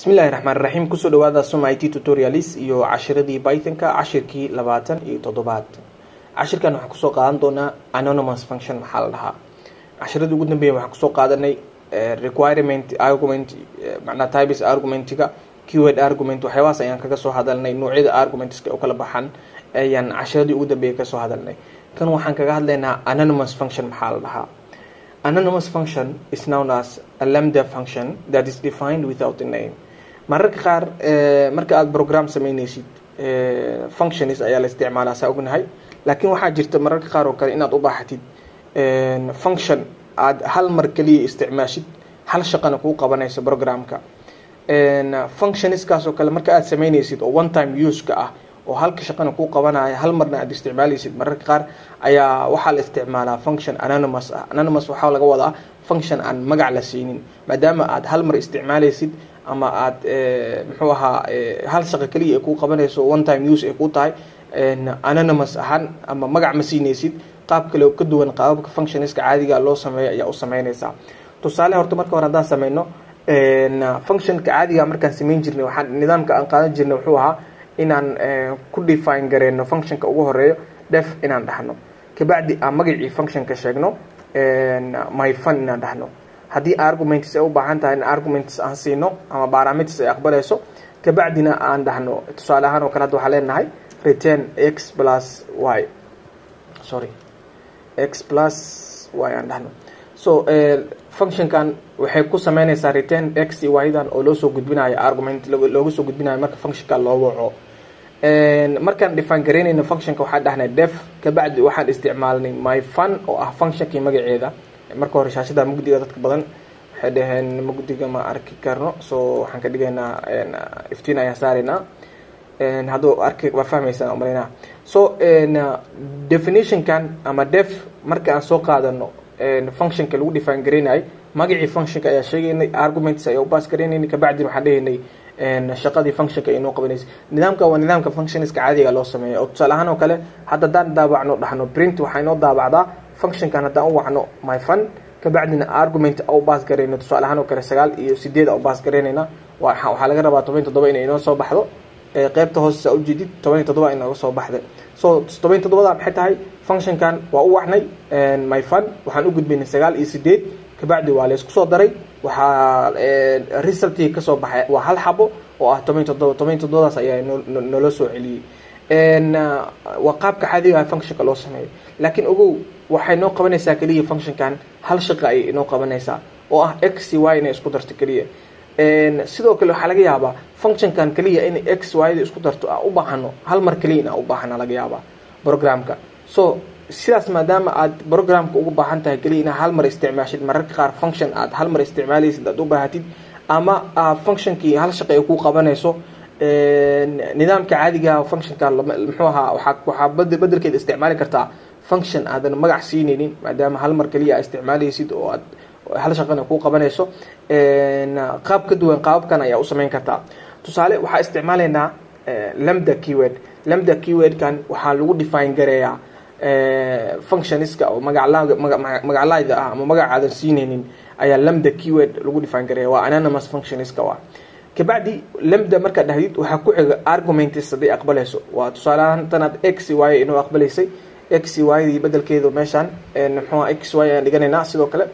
bismillahi raxmaan raxiim ku soo dhawaada suma it tutorialis iyo cashiradii pythonka cashirkii labaatan iyo toddobaad. Cashirkan waxaan ku soo qaadan doonaa anonymous function maxaa la dhahaa. Cashiradii ugu dambeeya waxaan ku soo qaadanay requirement argument macnaa types argumentiga keyword argument waxyaabahaas ayaan kaga soo hadalnay noocyada argumentska u kala baxan ayaan cashiradii ugu dambeeya ka soo hadalnay. Kan waxaan kaga hadlaynaa anonymous function maxaa la dhahaa. Anonymous function is known as a lambda function that is defined without a name mararka qaar marka aada program sameyneysid functions ayaa la isticmaalaa saa ognahay laakiin waxaa jirta mararka qaar oo kale inaad u baaxatid function aada hal mar keliya isticmaashid hal shaqana kuu qabanayso programka. Functionskaas oo kale marka aada sameyneysid oo one time use-ka ah oo halka shaqana kuu qabanaya hal marna aada isticmaaleysid mararka qaar ayaa waxaa la isticmaalaa function anonymous ah. Anonymous waxaa laga wadaa function aan magac la siinin maadaama aada hal mar isticmaaleysid ama aada muxuu ahaa hal shaqo keliya ay kuu qabanayso one time use ay kuu tahay anonymous ahaan ama magac ma siineysid qaab kale oo ka duwan qaababka functionska caadiga loo sameeyo ayaa u sameyneysaa tusaale horta marka hore haddaan sameyno functionka caadiga markaan sameyn jirnay waxaan nidaamka aan qaadan jirnay wuxuu ahaa inaan ku define gareyno functionka ugu horeeyo def inaan dhahno. Kabacdi aan magacii functionka sheegno my fun inaan dhahno haddii arguments ay u baahan tahay in arguments aan siino ama parameters ay aqbalayso kabacdina aan dhahno. Tusaale ahaan oo kale hadda waxaa leenahay return x plus y. Sorry. X plus y aan dhahno. So functionkan waxay ku sameyneysaa return x iyo y oo loo gudbinayo argument looga soo gudbinayo marka functionka loo waco. Markaan define garaynayno functionka waxaa dhahnay def kabacdi waxaan isticmaalnay my fun oo ah functionkii magaceeda marka hore shaashada mugdiga dadka badan waxay dhaheen mugdiga ma arki karno so waxaan ka dhigaynaa iftiin ayaan saaraynaa hadduu arki waa fahmaysaa umalaynaa so definitionkan ama def marka aan soo qaadano functionka lagu define garaynayay magacii functionka ayaa sheegaynay arguments ayaa u baas garaynaynay kabacdina waxaan dhehaynay shaqadii functionka inoo qabanaysa. Nidaamka waa nidaamka functionska caadiga loo sameeya oo tusaale ahaan oo kale hadda haddaan daabacno dhahno print waxaa inoo daabacdaa functionkan haddaan u wacno my fun kabacdina argument u baas garayno tusaale ahaan oo kale sagaal iyo sideed u baas garaynayna waxaa laga rabaa toban toddoba inay inoo soo baxdo. Qeybta hoose saa ujeedid toban iyo toddoba inooga soo baxday. So toban iyo toddobada maxay tahay? Functionkan waa u wacnay. My fun waxaan u gudbaynay sagaal iyo sideed. Kabacdi waa laysku soo daray. Waxaa resultii ka soo baxay waa hal xabo oo ah toban iyo toddoba toban iyo ayaa nolo soo celiyey waa qaabka caadiga functionka loo sameeyo laakiin ogow waxay noo qabanaysaa keliya functionkan hal shaqa ayay inoo qabanaysaa oo ah x y inay isku darto keliya. Sidoo kale waxaa laga yaabaa functionkan keliya in x y da isku darto u baahano hal mar keliya in u baahana laga yaabaa programka. So sidaas maadaama aad programka ugu baahan tahay keliya inaa hal mar isticmaashid mararka qaar function aad hal mar isticmaaleysid aad u baahatid ama functionkii hal shaqa ay ku qabanayso nidaamka caadiga functionka muxuu ahaa waxaa bedelkeeda isticmaali kartaa function aadan magac siineynin maadaama hal mar keliya aa isticmaaleysid oo aad hal shaqana kuu qabanayso qaab ka duwan qaababkan ayaa u sameyn kartaa tusaale waxaa isticmaalaynaa lambda keyword. Lambda keywordkan waxaa lagu define gareeyaa functionska oo magaclayda ah ama magac aadan siineynin ayaa lambda keyword lagu define gareeya waa anonymous functionska ah kabacdi lambda markaad dhahdid waxaa ku xiga arguments hadday aqbalayso. Waa tusaaleahaan tanaad x y inoo aqbalaysay x y dii bedelkeedu meeshaan muxuu x y ayaan dhiganaynaa. Sidoo kale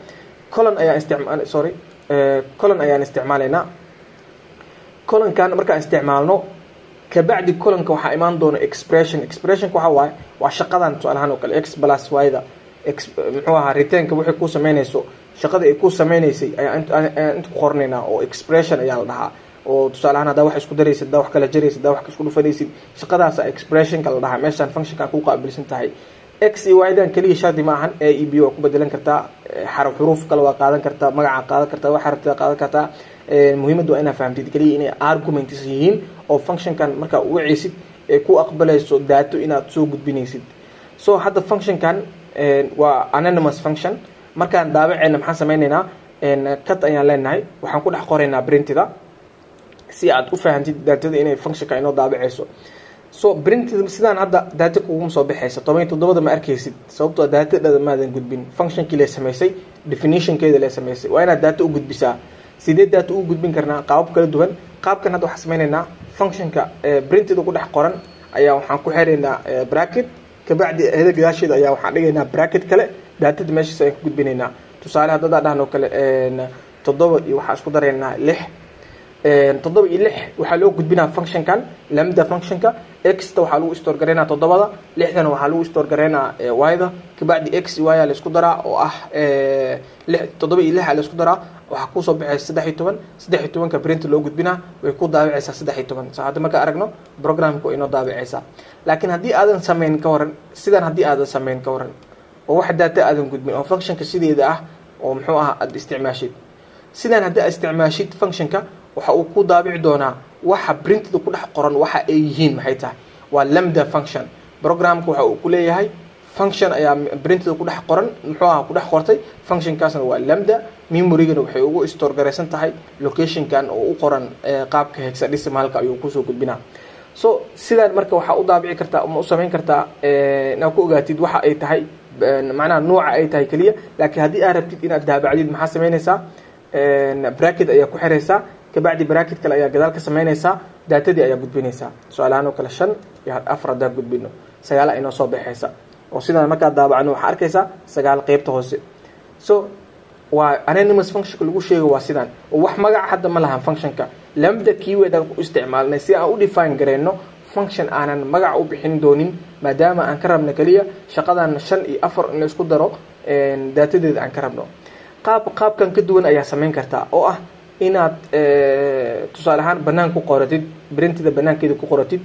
colon ayaan isticmaal sorry colon ayaan isticmaalaynaa colonkan markaan isticmaalno kabacdi colonka waxaa imaan doona expression. Expressionka waxaa waaye waa shaqadan tusaale ahaan oo kale x plus y-da muxuu ahaa returnka waxay ku sameynayso shaqada ay ku sameyneysay ayaan inta ku qornaynaa oo expression ayaa la dhahaa oo tusaale ahaan haddaa wax isku daraysid haddaa wax kala jaraysid haddaa wax isku dhufanaysid shaqadaasa expressionka la dhahaa meeshaan functionka ku qaabilsan tahay. X iyo y-dan keliya shardi ma ahan a e b waa ku bedelan kartaa xaraf xuruuf kale waa qaadan kartaa magaca qaadan kartaa wax xaraftada qaadan kartaa. Muhiimadda waa inaa fahamtid keliya inay arguments yihiin oo functionkan markaa u ee ku aqbalayso daato inaad soo gudbinaysid. So hadda functionkan waa anonymous function. Markaan daabaceyna maxaan sameyneynaa cut ayaan leenahay waxaan ku dhex qoraynaa printida si aad u fahamtid daatada inay functionka inoo daabaceyso so printida sidaan hadda daata kuguma soo baxaysa toban toddobada ma arkaysid sababtoo daatadhada maadan gudbin. Functionkii la samaysay definitionkeeda la samaysay. Waa inaad daata u gudbisaa. Sidee data ugu gudbin karnaa? Qaabab kala duwan. Qaabkan hadda waxaan sameynaynaa functionka printed ku dhex qoran ayaa waxaan ku xiraynaa bracket. Kabacdi heda gadaasheeda ayaa waxaan dhigaynaa bracket kale. Daatada meeshaas ayaan ku gudbinaynaa. Tusaale haddadaa dhahnoo kale toddoba iyo waxaan isku daraynaa lix toddoba iyo lix waxaa loo gudbinaa functionkan lamda functionka. Xta waxaa lagu store garaynaa toddobada lixdana waxaa lagu store garaynaa yda. Kabacdi x y la isku daraa oo ah toddoba iyo lixa la isku daraa. Waxaa ku soo baxaysa saddex iyo toban. Saddex iyo tobanka print loo gudbinaa way ku daabicaysaa saddex iyo toban. Hadda markaa aragno programka inoo daabicaysaa. Laakiin haddii aadan samayn ka waran sidan haddii aadan samayn ka waran oo wax daata aadan gudbin oo functionka sideeda ah oo muxuu ah aada isticmaashid. Sidan haddii aad isticmaashid functionka waxa uu ku daabici doonaa waxa printada ku dhex qoran waxa ay yihiin maxay tahay? Waa lamda function. Programka waxa uu ku leeyahay function ayaa printada ku dhex qoran muxuu aha ku dhex qortay functionkaasna waa lamda memorygana waxay ugu store garaysan tahay locationkan oo u qoran qaabka hexadecimalka ayuu ku soo gudbinaa. So sidaan marka waxaa u daabici kartaa ama u samayn kartaa inaad ku ogaatid waxa ay tahay macnaha nooca ay tahay keliya laakiin haddii aad rabtid inaad daabacdid maxaa samaynaysaa? Bracket ayaa ku xiraysaa kabacdi bracket kale ayaa gadaal ka samaynaysaa daatadii ayaa gudbinaysaa su'aalahaan oo kale shan iyo afar haddaan gudbino sagaal aynoo soo baxaysa. Oo sidaan markaa daabacno waxaa arkaysaa sagaal qeybta hoose. So waa anonymous functionka lagu sheego waa sidaan. Oo wax magaca hadda ma lahan functionka. Lamda keyword aan ku isticmaalnay si aan u define garayno function aanan magac u bixin doonin maadaama aan ka rabno keliya shaqadan shan iyo afar in la isku daro daatadeeda aan ka rabno. Qaab qaabkan ka duwan ayaa samayn kartaa oo ah inaad tusaale ahaan banaan ku qoratid brintida banaankeeda ku qoratid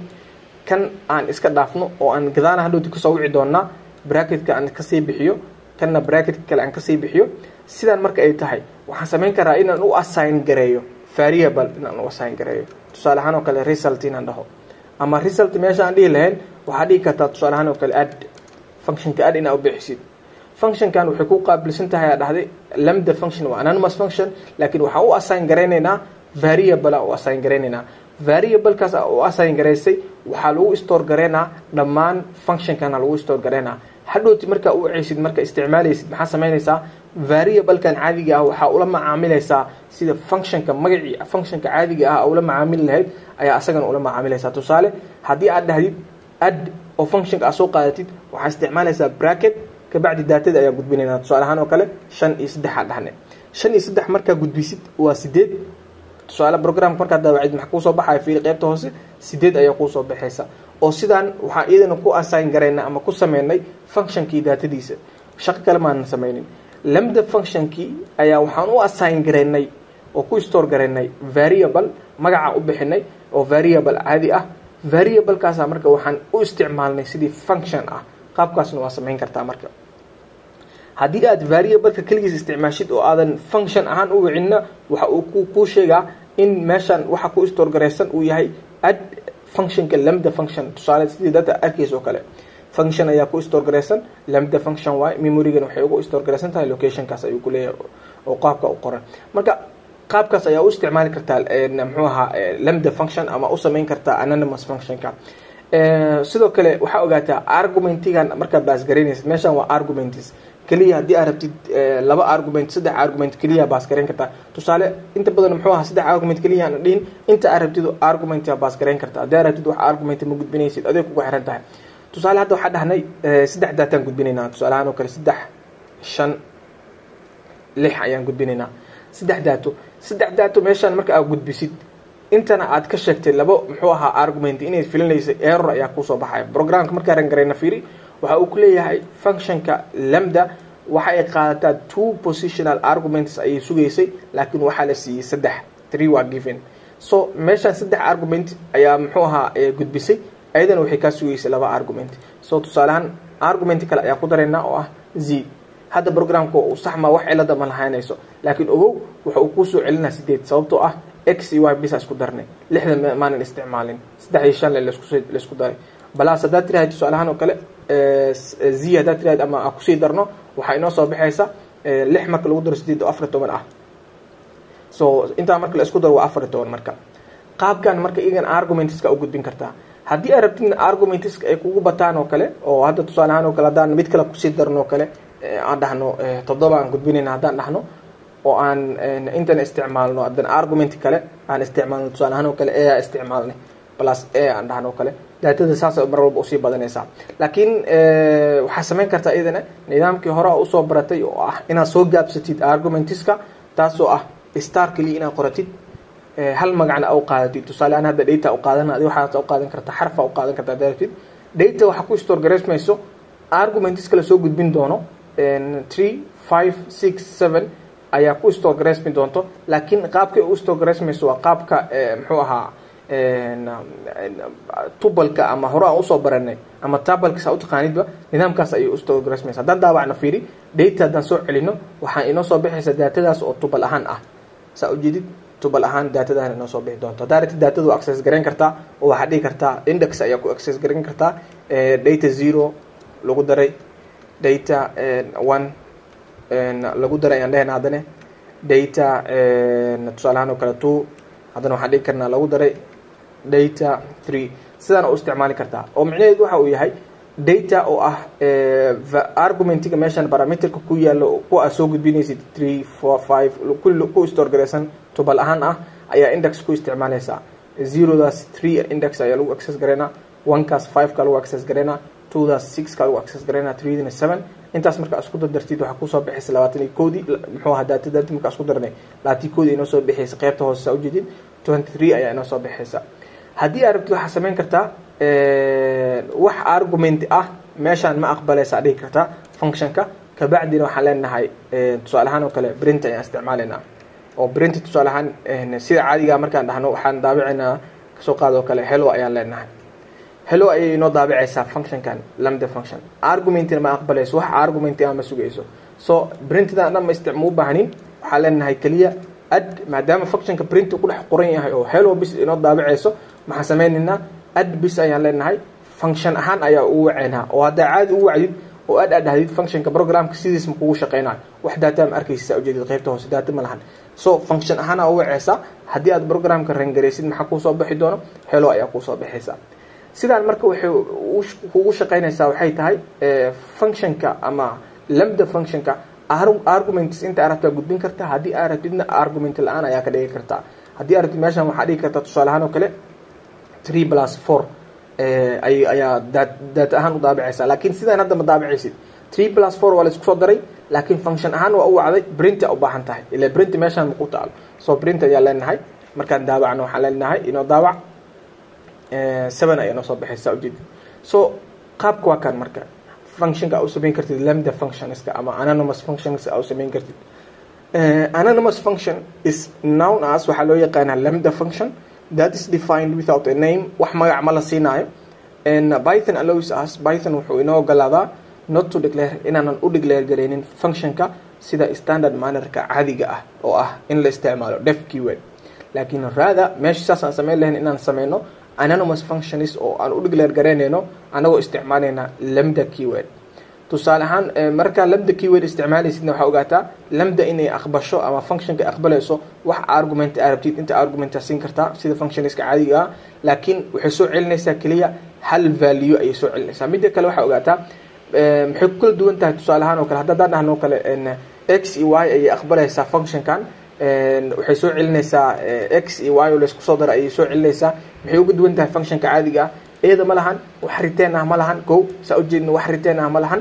kan aan iska dhaafno oo aan gadaana hadhowti ka soo wici doonaa bracketka aan ka sii bixiyo kanna bracketka kale aan ka sii bixiyo sidaan marka ay tahay waxaan samayn karaa inaan u assign gareeyo variable inaan u assign gareeyo. Tusaale ahaan oo kale result inaan dhaho. Ama result meesha aan dhihi lahayn waxaa dhihi kartaa tusaale ahaan oo kale add functionka add inaa u bixisid functionkan waxay ku qaabilsan tahay aa dhahday lamda function waa anonymous function laakiin waxaan u assign garaynaynaa variable aan u assign garaynaynaa variablekaas u assign garaysay waxaa lagu store garaynaa dhammaan functionkana lagu store garaynaa hadhowti markaa u ceysid marka isticmaalaysid maxaa samaynaysaa variablekan caadiga ah waxaa ula macaamilaysaa. Sida functionka magacii functionka caadiga ah ula macaamili lahayd ayaa asagana ula macaamilaysaa. Tusaale haddii aad dhahdid add oo functionka aad soo qaadatid waxaa isticmaalaysaa bracket kabacdi daatada ayaa gudbinaynaa tusaale ahaan oo kale shan iyo saddexa dhahne. Shan iyo saddex markaa gudbisid waa sideed tusaale programka markaa daawacid maxaa kuusoo baxaya fiili qeybta hoose sideed ayaa kuusoo baxaysa. Oo sidaan waxaa iyadana ku assign garaynay ama ku sameynay functionkii daatadiisa shaqo kale maanan sameynin lamda functionkii ayaa waxaan u assign garaynay oo ku store garaynay variable magaca u bixinay oo variable caadi ah. Variablekaasa marka waxaan u isticmaalnay sidii function ah. Qaabkaasna waa samayn kartaa marka haddii aad variableka keligiis isticmaashid oo aadan function ahaan u wicinna waxa uu kuu sheegaa in meeshan waxa ku store garaysan uu yahay add functionka lamda function. Tusaale sidii data arkays oo kale. Function ayaa ku store garaysan lamda function waay memorygana waxay ugu store garaysan tahay locationkaas ayuu kuleeyahay oo qaabka u qoran. Marka qaabkaas ayaa u isticmaali kartaa muxuu ahaa lamda function ama u samayn kartaa anonymous functionka. Sidoo kale waxaa ogaataa argumentigan markaa baasgaraynaysid meeshan waa arguments keliya haddii aad rabtid laba argument saddex argument keliya baasgarayn kartaa tusaale inta badan muxuu ahaa saddex argument keliya aan dhihin. Inta aad rabtid argument baasgarayn kartaa haddii aad rabtid wax argument ma gudbinaysid aday kugu xiran tahay. Tusaale hadda waxaa dhahnay saddex daataan gudbinaynaa tusaale ahaan oo kale saddex shan lix ayaan gudbinaynaa saddex daato saddex daato meeshaan marka aad gudbisid intana aad ka sheegtay labo muxuu ahaa argument inay filinaysa error ayaa ku soo baxaya. Programka markaa rangarayna fiiri waxa uu ku leeyahay functionka lamda waxa qaadataa two positional arguments ayay sugaysay laakiin waxaa la siiyey saddex. Three waa given. So meeshaan saddex argument ayaa muxuu ahaa gudbisay. Ayadana waxay kaa sugaysay laba argument. So tusaaleahaan argument kale ayaa ku daraynaa oo ah z. Hadda programka uu saxmaa wax cilada ma lahaynayso. Laakiin ogow waxa uu kuusoo celinaa sideed sababtoo ah x iyo y bisa isku darnay. Lixdan maanan isticmaalin. Saddex iyo shan la isku daray. Balaas haddaad tirahayd tusaalahaan oo kale z haddaad tirahayd ama ku sii darno waxaa inoo soo baxaysa lix marka lagu daro sideed oo afar toban ah. So intaa marka la isku daro waa afar toban marka. Qaabkan marka iyagan argumentska u gudbin kartaa haddii aad rabtid argumentska ay kugu bataan oo kale oo hadda tusaale ahaan oo kale haddaan mid kale ku sii darno oo kale aan dhahno toddoba aan gudbinayna haddaan dhahno oo aan intan isticmaalno haddana argument kale aan isticmaalno tusaale ahaan oo kale a isticmaalnay plus a aan dhahno o kale daatada saasay mar u sii badanaysaa. Laakiin waxaa samayn kartaa iyadana nidaamkii hore u soo baratay oo ah inaad soo gaabsatid argumentiska taasoo ah star keliya inaad qoratid hal magacna a u qaadatid tusaale aan hadda data u qaadan adi waxaas u qaadan kartaa xarfa u qaadan kartaa daatid data waxaa ku store garaysmayso argumentiska la soo gudbin doono three five six seven ayaa ku store garaysmi doonto. Laakiin qaabkay u store garaysmayso waa qaabka muxuu ahaa tubalka ama hore aan u soo baranay ama tabalka saa utaqaanidba nidaamkaas ayay ustore garaysmaysa haddaan daawacna fiiri data haddaan soo celino waxaa inoo soo bixaysa daatadaas oo tubal ahaan ah. Saa ujeedid tubal ahaan daatadahan inoo soo bixi doonto. Haddaa ratid daatada access garayn kartaa oo waxaad dhihi kartaa index ayaa ku access garayn kartaa data zero lagu daray data one lagu daray ayaan dhehna haddane data tusaale ahaan oo kale two haddana waxaan dhihi karnaa lagu daray data three. Sidaan u isticmaali kartaa. Oo micnaheedu waxa uu yahay data oo ah argumentiga meeshan parameterka ku yaalo kuwa aad soo gudbinaysid three four five kulli ku store garaysan tubal ahaan ah ayaa index ku isticmaalaysaa. Zerodaas three index ayaa lagu access garaynaa onekaas fiveka lagu access garaynaa twodaas sixka lagu access garaynaa threedina seven. Intaas markaa isku dardartid waxaa ku soo bixaysa labaatan iyo koodii muxuu ahaa daata daata markaa isku darnay. Labaatan koodii inoo soo bixaysa qeybta hoose saa ujeedid twenty three ayaa inoo soo bixaysa haddii aad rabtid waxaa samayn kartaa wax argument ah meeshaan ma aqbalaysa dhihi kartaa functionka. Kabacdina waxaan leenahay tusaale ahaan oo kale print ayaan isticmaalaynaa. Oo print tusaale ahaan sida caadiga markaan dhahno waxaan daabicaynaa ka soo qaad oo kale hello ayaan leenahay. Hello ayay inoo daabicaysaa functionkan lambda function. Argumentina ma aqbalayso wax argument ah ma sugayso. So printda dhan ma istic ma u baahnin. Waxaan leenahay keliya ad maadaama functionka print ku dhex qoran yahay oo hello bis inoo daabicayso maxaan sameynaynaa ad bis ayaan leenahay function ahaan ayaa ugu wacaynaa oo haddaa caadi u wacdid oo aad aad dhahdid functionka programka sidiis ma kugu shaqeynayo wax daataa ma arkaysa ujeedid qaybta hoose daata ma lahan. So function ahaana u wacaysa haddii aad programka rangaraysid maxaa kuusoo bixi doono? Hello ayaa kuusoo bixaysa sidaan marka waxay kugu shaqeynaysaa waxay tahay functionka ama lambda functionka arguments inta arabtaa gudbin karta haddii rabtidna argument la'aan ayaa ka dhigi kartaa haddii rabtid meeshan waxaa dhigi kartaa tusaale ahaan oo kale three plus four ay ayaa daa daata ahaan u daabicaysa. Laakiin sidaan hadda ma daabicaysid. Three plus four waa la soo daray laakiin function ahaan waa u wacday print a u baahan tahay. Ila print meeshaan maku taalo so print ayaa leenahay. Markaan daawacno waxaan leenahay inoo daawac seven ayaa inoo soo baxaysa ujeedi so qaabka waa kan marka. Functionka aa u samayn kartid lambda functionska ama anonymous functions aa u samayn kartid. Anonymous function is known as waxaa loo yaqaanaa lambda function that is defined without a name. Wax magac ma la siinaayo and python allows us python wuxuu inoo ogolaadaa not to declare inaanan u declare garaynin functionka sida standard mannerka caadiga ah oo ah in la isticmaalo def keyword. Laakiin rather meesha saas aan samayn lahayn inaan sameyno anonymous functions oo aan u declare garaynayno anagoo isticmaalayna lambda keyword. Tusaale ahaan markaa lambda keyword isticmaalaysidna waxaa ogaataa lambda inay aqbasho ama functionka aqbalayso wax argument aa rabtid inta argumenta siin kartaa sida functionska caadiga ah laakiin waxay soo celinaysaa keliya hal value ayay soo celinaysaa. Midda kale waxaa ogaataa maxay ku kala duwan tahay tusaale ahaan oo kale haddaan dhahno kale x e y ayay aqbalaysaa functionkan waxay soo celinaysaa x e y oo laysku soo dara ayay soo celinaysaa. Maxay uga duwan tahay functionka caadiga ah. Iyada ma lahan wax riteen ah ma lahan ko saa ujeedna wax riteen ah ma lahan.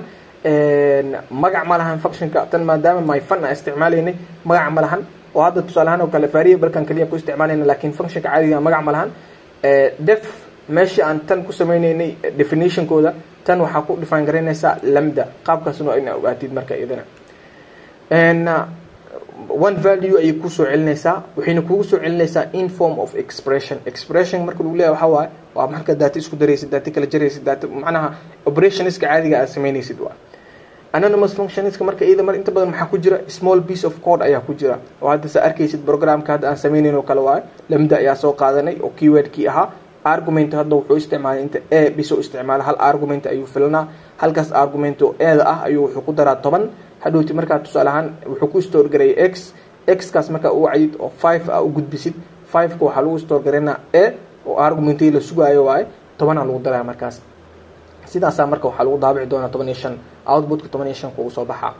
Magac ma lahan functionka tan maadaama myfun aan isticmaalaynay magac ma lahan oo hadda tusaale ahaan oo kale variablekan kaliya ku isticmaalayna laakiin functionka caadiga magac ma def meeshii aan tan ku sameynaynay definitionkooda tan waxaa ku define garaynaysaa lambda. Qaabkaasna ina ogaatid marka iyadana. One value ayay ku soo celinaysaa waxayna kugu soo celinaysaa in form of expression. Expression marka lagu leeyahay waxaa waaye waa marka daata isku daraysid daata kala jaraysid daata macnaha operationska caadiga aad samaynaysid waa anonymous functionska marka iyada mar inta badan maxaa ku jira? Small piece of code ayaa ku jira. Oo hadda sa arkaysid programka hadda aan sameynayn oo kale waaye lamda ayaa soo qaadanay oo keywordkii ahaa. Argument hadda wuxuu isticmaalay inta a bisoo isticmaala. Hal argument ayuu filanaa. Halkaas argument eeda ah ayuu wuxuu ku daraa toban. Hadhowti markaa tusaale ahaan wuxuu ku store gareeyay x. X kaas markaa u wacdid oo five ah u gudbisid. Fiveka waxaa lagu store garaynaa a oo argumentii la sugaayo waaye tobanaa lagu daraya markaas sidaasaa marka waxaa lagu daabici doonaa toban iyo shan outputka toban iyo kugu soo baxaa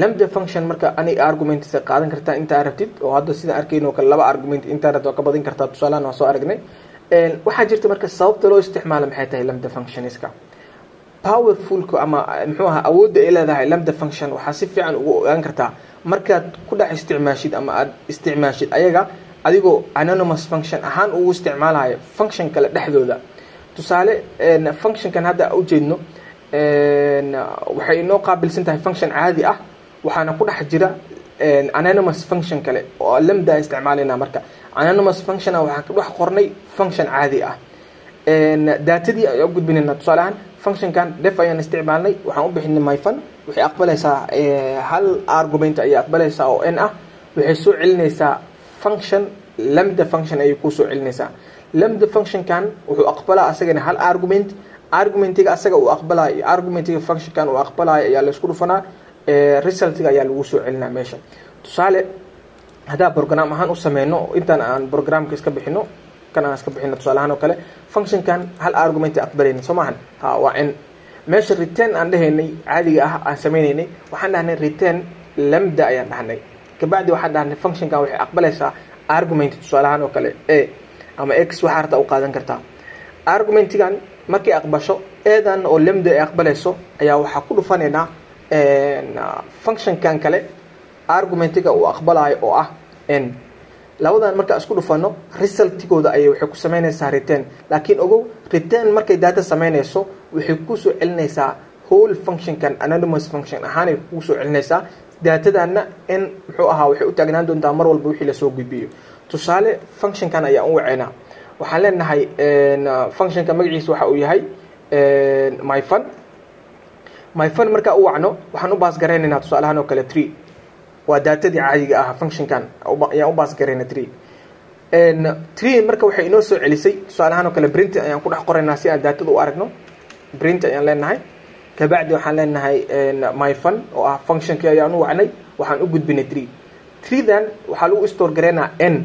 lambda function marka ani argumentsa qaadan kartaa intaa rabtid oo hadda sidaan arkayno kale laba argument intaa waa ka badin kartaa tusaalahan waa soo aragnay. Waxaa jirta marka sababta loo isticmaalo maxay tahay lambda functionska powerfulka ama muxuu ahaa awoodda ay leedahay lambda function waxaa si fiican ugu ogaan kartaa. Markaad ku dhex isticmaashid ama aad isticmaashid ayaga adigoo anonymous function ahaan ugu isticmaalayo function kale dhexdooda tusaale functionkan hadda ujeedno waxay inoo qaabilsan tahay function caadi ah waxaana ku dhex jira anonymous function kale oo lamda isticmaalayna marka. Anonymous function waxaan ka dhex qornay function caadi ah. Daatadii ayaan u gudbinayna tusaale ahaan functionkan def ayaan isticmaalnay waxaan u bixinay myfun waxay aqbalaysaa hal argument ayay aqbalaysaa oo n ah waxay soo celinaysaa function lamda function ayay ku soo celinaysaa lamda functionkan wuxuu aqbalaa asagana hal argument argumentiga asaga uu aqbalayo iyo argumentiga functionkan uu aqbalayo ayaa la isku dhufanaa resultiga ayaa lagu soo celinaa meesha. Tusaale haddaa program ahaan u sameyno intaan aan programka iska bixino kan aan iska bixino tusaale ahaan oo kale functionkan hal argument aqbalayna soo maahan? Ha waa n meesha return aan dhahaynay caadiga ah aan sameynaynay waxaan dhahnay return lamda ayaan dhahnay. Kabacdi waxaan dhahnay functionkan waxay aqbalaysaa argument tusaale ahaan oo kale a ama x waxaa harta u qaadan kartaa argumentigan markay aqbasho eedan oo lamda ay aqbalayso ayaa waxaa ku dhufanaynaa functionkan kale argumentiga uu aqbalayo oo ah n labadan markaa isku dhufano resultigooda ayay waxay ku samaynaysaa return. Laakiin ogow return markay data samaynayso waxay ku soo celinaysaa whole functionkan anonymous function ahaanay ku soo celinaysaa. Daatadana n muxuu ahaa waxay u taagnaan doontaa mar walba wixii la soo gudbiyo tusaale functionkan ayaan u waceynaa waxaan leenahay functionka magaciisa waxa uu yahay myfun myfun markaa u wacno waxaan u baasgaraynaynaa tusaalahaan oo kale tree waa daatadii caadiga ah functionkan ayaan u baasgarayna tree tree marka waxay inoo soo celisay tusaalahaan oo kale print ayaan ku dhex qoraynaa si aan daatada u aragno. Print ayaan leenahay. Kabacdi waxaan leenahay myfun oo ah functionkii ayaan u wacnay waxaan u gudbinay tree treedan waxaa lagu store garaynaa n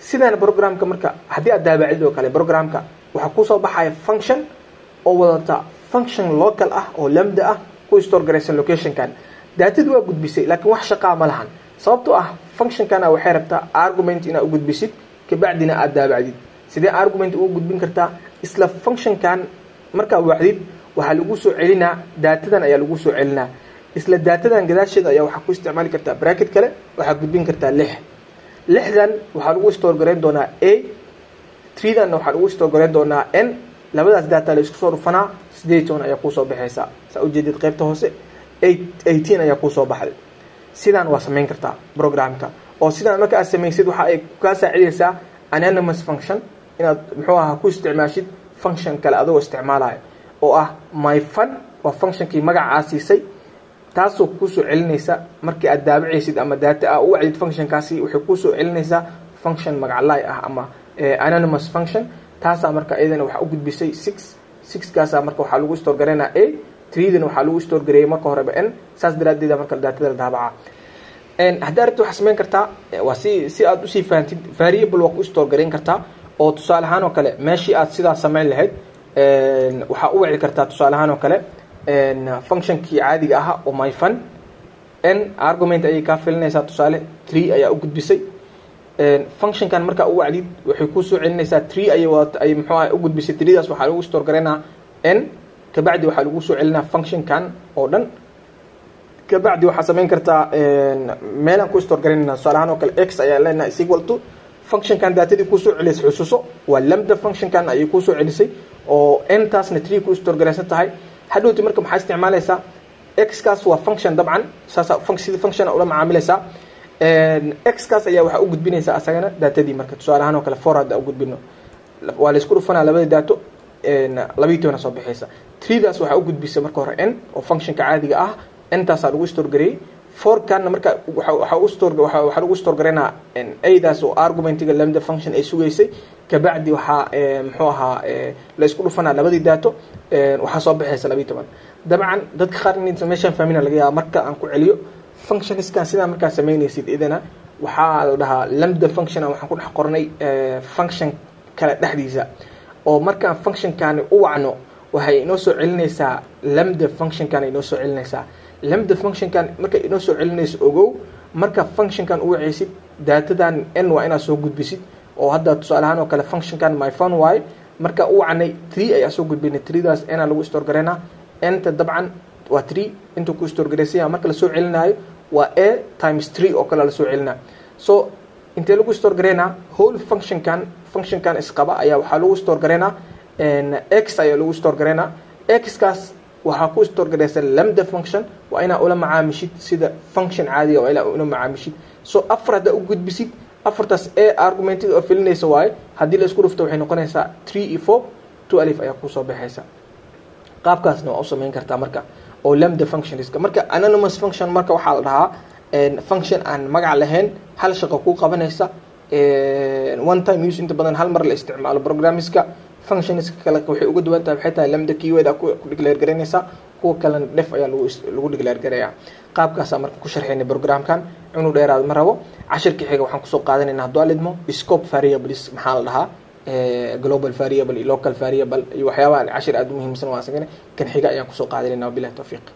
sidaan programka marka haddii aad daabacid oo kale programka waxaa ku soo baxaya function oo wadata function local ah oo lamda ah ku store garaysan locationkan. Daatadu waa gudbisay laakiin wax shaqaa ma lahan. Sababtoo ah functionkana waxay rabtaa argument inaad u gudbisid kabacdina aad daabacdid sidee argument ugu gudbin kartaa? Isla functionkan markaa wacdid waxaa lagu soo celinaa daatadan ayaa lagu soo celinaa. Isla daatadan gadaasheeda ayaa waxaa ku isticmaali kartaa bracket kale waxaa gudbin kartaa lix lixdan waxaa lagu store garayn doonaa a treedanna waxaa lagu store garayn doonaa n labadaas data la isku soo dhufanaa sideed toban ayaa kuusoo baxaysaa saa ujeedid qaybta hoose eighteen ayaa kuusoo baxday. Sidaan waa samayn kartaa programka. Oo sidaan marka aad samaysid waxa ay kaa saacidaysaa anonymous function. Inaad muxuu ahaa ku isticmaashid function kale adagoo isticmaalayo oo ah myfun waa functionkii magacaa siisay taasoo kuusoo celinaysa markii aad daabacaysid ama daata ah u wacdid functionkaasi waxay kuusoo celinaysaa function magaclaay ah ama anonymous function. Taasaa marka iyadana waxaa u gudbisay six sixkaasaa marka waxaa lagu store garaynaa a treedan waxaa lagu store gareeyay marka horeba n saas daraadeeda marka daatada la daabaca haddaa rabti waxaa samayn kartaa waa si si aad u sii fahantid variable waa ku store garayn kartaa. Oo tusaale ahaan oo kale meeshii aad sidaa samayn lahayd waxaa u wici kartaa tusaale ahaan oo kale functionkii caadiga ahaa oo myfun n argument ayay kaa filinaysaa tusaale tree ayaa u gudbisay. Functionkan markaa u wacdid waxay ku soo celinaysaa tree ayay wadata ay muxuu ah u gudbisay treedaas waxaa lagu store garaynaa n kabacdi waxaa lagu soo celinaa functionkan oo dhan. Kabacdi waxaa samayn kartaa meelaan ku store garaynayna tusaale ahaan oo kale x ayaa leenahay is equal to. Functionkan daatadii ku soo celisay xusuuso. Waa lambda functionkan ayay ku soo celisay. Oo n taasna tree ku store garaysan tahay hadhowti marka maxaa isticmaalaysaa x kaas waa function dabcan saasa sida function ula macaamilaysaa x kaas ayaa waxaa u gudbinaysaa asagana daatadii marka. Tusaale ahaan oo kale for hadda u gudbino waa laysku dhufanaa labada daato labayi tobana soo baxaysa treedaas waxaa u gudbisa marka hore n oo functionka caadiga ah. Ntaasaa lagu store forkanna marka waxaa lagu store garaynaa adaas oo argumentiga lambda function ay sugaysay. Kabacdi waxaa muxuu ahaa la isku dhufanaa labadii daato waxaa soo baxaysa labayi toban. Dabcan dadka qaar inaysa meeshaan fahmina laga yaaba marka aan ku celiyo functionskan sidaa markaa samaynaysid idana waxaa la dhahaa lambda function waxaan ku dhex qornay function kale dhexdiisa. Oo markaan functionkani u wacno waxay inoo soo celinaysaa lambda functionkan inoo soo celinaysaa lambda functionkan marka inoo soo celinayso ogow marka functionkan u wacaysid daatadan n waa inaad soo gudbisid oo hadda tusaale ahaan oo kale functionkan my phone y marka u wacnay tree ayaa soo gudbinay. Treedaas n lagu store gareynaa nta dabcan waa tree intuu ku store garaysanya marka la soo celinaayo waa a times tree oo kale la soo celinaa. So intee lagu store gareynaa whole functionkan functionkan isqaba ayaa waxaa lagu store gareynaa x ayaa lagu store gareynaa x-kaas waxaa ku store garaysa lambda function waa inaa ula macaamishid sida function caadiga waa inaa ula macaamishid. So afar haddaa u gudbisid afartaas a argumented oo filinaysa waaye haddii la isku dhufto waxay noqonaysaa three iyo four two alif ayaa ku soo baxaysa. Qaabkaasna waa u samayn kartaa marka oo lambda functionska marka anonymous function marka waxaa la dhahaa function aan magac lahayn hal shaqo ku qabanaysa one time use inta badan hal mar la isticmaalo programmiska functionska kale waxay uga duwan tahay waxay tahay lambda keyword ku declare garaynaysaa kuwa kalena def ayaa lagu declare garaya qaabkaasaa marka ku sharxaynay programkan cunug dheeraad ma rabo. Cashirka xiga waxaan ku soo qaadanayna hadduu alidmo scope variables maxaa la dhahaa global variable iyo local variable iyo waxyaabaha cashir aada u muhiimsan waa asagana kan xiga ayaan ku soo qaadanayna wabilahi tawfiiq